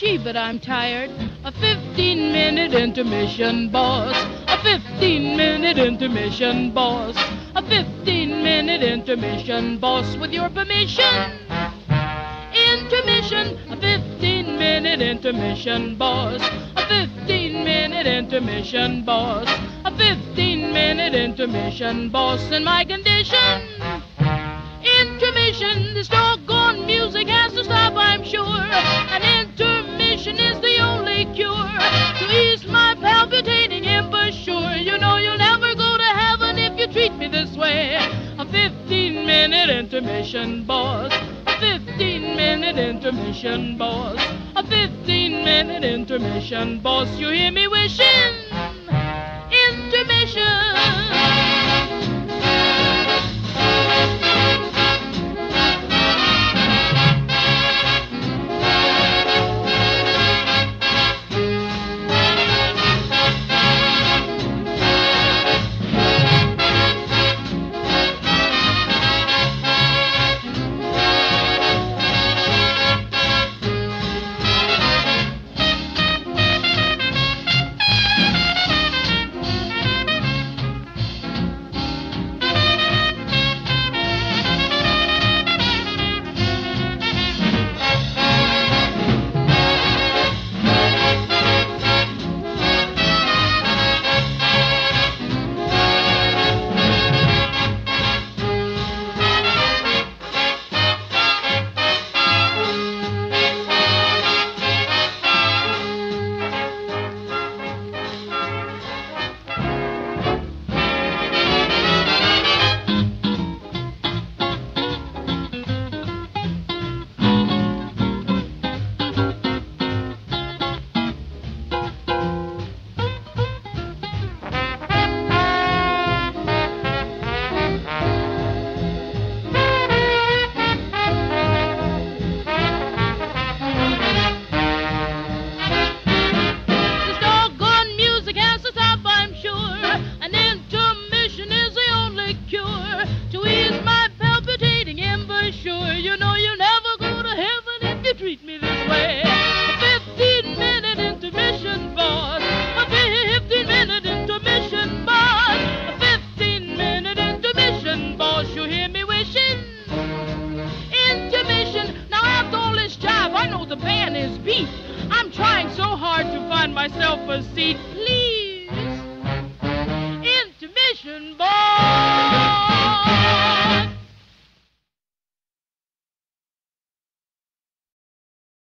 believe it, I'm tired. A 15 minute intermission, boss. A 15 minute intermission, boss. A 15 minute intermission, boss, with your permission. Intermission, a 15 minute intermission, boss. A 15 minute intermission, boss. A 15 minute intermission, boss, in my condition. Intermission, this doggone 15 minute intermission, boss. A 15 minute intermission, boss. A 15 minute intermission, boss. You hear me wishing? This the band is beat. I'm trying so hard to find myself a seat.